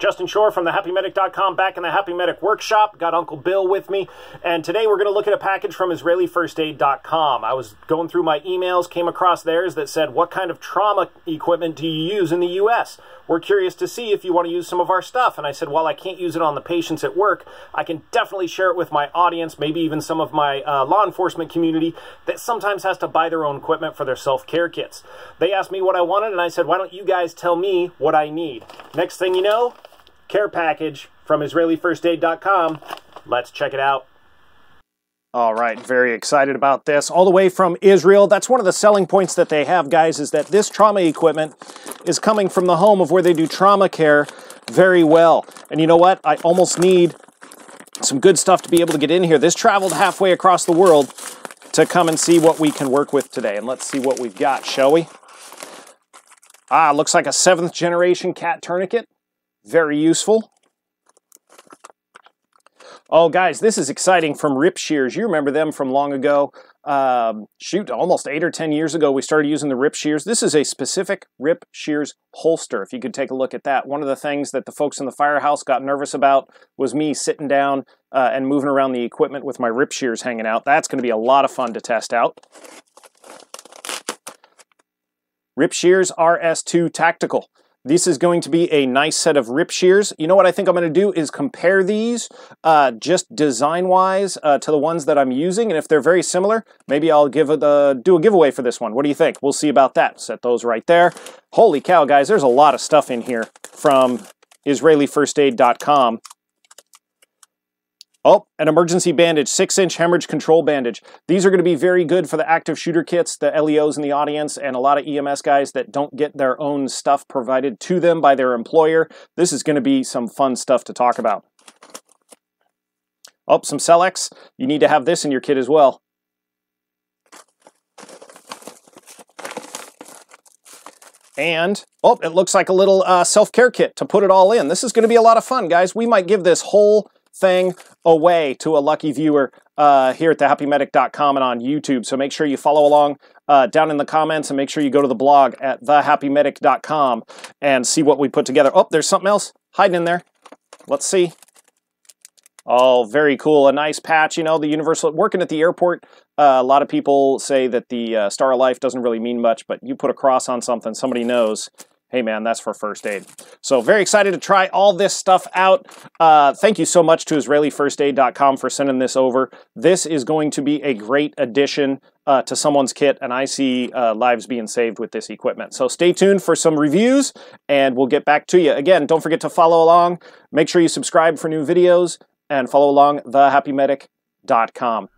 Justin Schorr from thehappymedic.com back in the Happy Medic workshop. Got Uncle Bill with me. And today we're going to look at a package from IsraeliFirstAid.com. I was going through my emails, came across theirs that said, What kind of trauma equipment do you use in the U.S.? We're curious to see if you want to use some of our stuff. And I said, Well, I can't use it on the patients at work. I can definitely share it with my audience, maybe even some of my uh, law enforcement community that sometimes has to buy their own equipment for their self care kits. They asked me what I wanted, and I said, Why don't you guys tell me what I need? Next thing you know, care package from IsraeliFirstAid.com. Let's check it out. All right, very excited about this. All the way from Israel. That's one of the selling points that they have, guys, is that this trauma equipment is coming from the home of where they do trauma care very well. And you know what? I almost need some good stuff to be able to get in here. This traveled halfway across the world to come and see what we can work with today. And let's see what we've got, shall we? Ah, looks like a seventh generation cat tourniquet. Very useful. Oh, guys, this is exciting from Rip Shears. You remember them from long ago. Um, shoot, almost eight or 10 years ago, we started using the Rip Shears. This is a specific Rip Shears holster, if you could take a look at that. One of the things that the folks in the firehouse got nervous about was me sitting down uh, and moving around the equipment with my Rip Shears hanging out. That's going to be a lot of fun to test out. Rip Shears RS2 Tactical. This is going to be a nice set of rip shears. You know what I think I'm going to do is compare these uh, just design-wise uh, to the ones that I'm using, and if they're very similar, maybe I'll give a, do a giveaway for this one. What do you think? We'll see about that. Set those right there. Holy cow, guys, there's a lot of stuff in here from IsraeliFirstAid.com. Oh, an emergency bandage, six inch hemorrhage control bandage. These are going to be very good for the active shooter kits, the LEOs in the audience, and a lot of EMS guys that don't get their own stuff provided to them by their employer. This is going to be some fun stuff to talk about. Oh, some Celox. You need to have this in your kit as well. And, oh, it looks like a little uh, self-care kit to put it all in. This is going to be a lot of fun, guys. We might give this whole thing away to a lucky viewer uh, here at thehappymedic.com and on YouTube. So make sure you follow along uh, down in the comments and make sure you go to the blog at thehappymedic.com and see what we put together. Oh, there's something else hiding in there. Let's see. Oh, very cool. A nice patch, you know, the universal. Working at the airport, uh, a lot of people say that the uh, Star of Life doesn't really mean much, but you put a cross on something, somebody knows hey man, that's for first aid. So very excited to try all this stuff out. Uh, thank you so much to IsraeliFirstAid.com for sending this over. This is going to be a great addition uh, to someone's kit, and I see uh, lives being saved with this equipment. So stay tuned for some reviews, and we'll get back to you. Again, don't forget to follow along. Make sure you subscribe for new videos, and follow along thehappymedic.com.